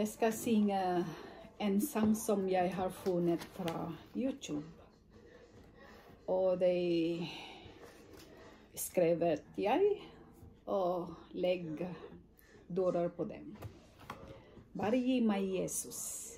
Jag ska sjunga en sång som jag har funnit från Youtube. Och det skriver jag och lägger dörrar på dem. Varje mig Jesus.